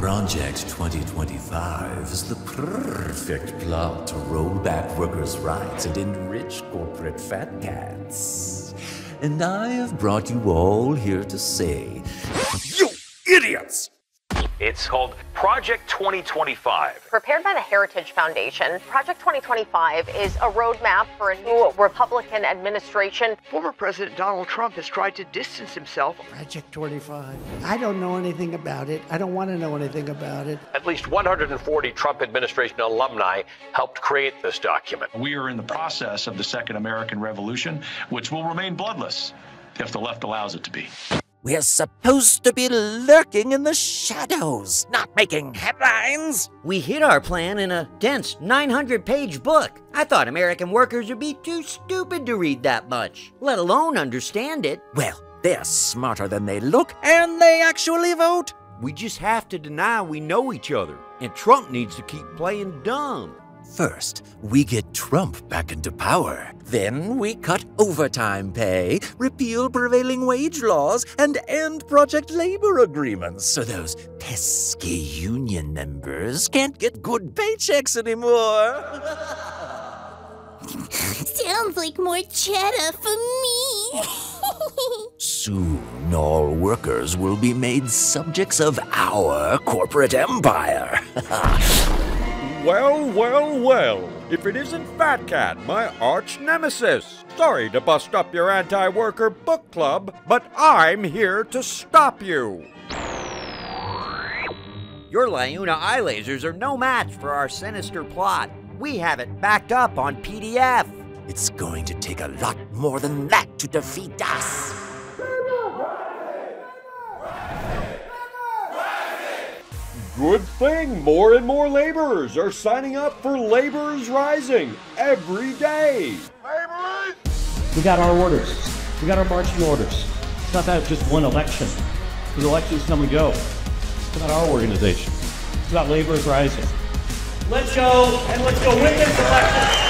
Project 2025 is the perfect plot to roll back workers' rights and enrich corporate fat cats. And I have brought you all here to say, You! It's called Project 2025. Prepared by the Heritage Foundation, Project 2025 is a roadmap for a new Republican administration. Former President Donald Trump has tried to distance himself. Project 25. I don't know anything about it. I don't want to know anything about it. At least 140 Trump administration alumni helped create this document. We are in the process of the Second American Revolution, which will remain bloodless if the left allows it to be. We're supposed to be lurking in the shadows, not making headlines. We hid our plan in a dense 900 page book. I thought American workers would be too stupid to read that much, let alone understand it. Well, they're smarter than they look, and they actually vote. We just have to deny we know each other, and Trump needs to keep playing dumb. First, we get Trump back into power. Then we cut overtime pay, repeal prevailing wage laws, and end project labor agreements so those pesky union members can't get good paychecks anymore. Sounds like more cheddar for me. Soon, all workers will be made subjects of our corporate empire. Well, well, well. If it isn't Fat Cat, my arch nemesis. Sorry to bust up your anti worker book club, but I'm here to stop you. Your LiUNA eye lasers are no match for our sinister plot. We have it backed up on PDF. It's going to take a lot more than that to defeat us. Good thing more and more laborers are signing up for Laborers Rising every day. We got our orders. We got our marching orders. It's not that just one election. Because elections come and go. It's about our organization. It's about laborers rising. Let's go and let's go win this election.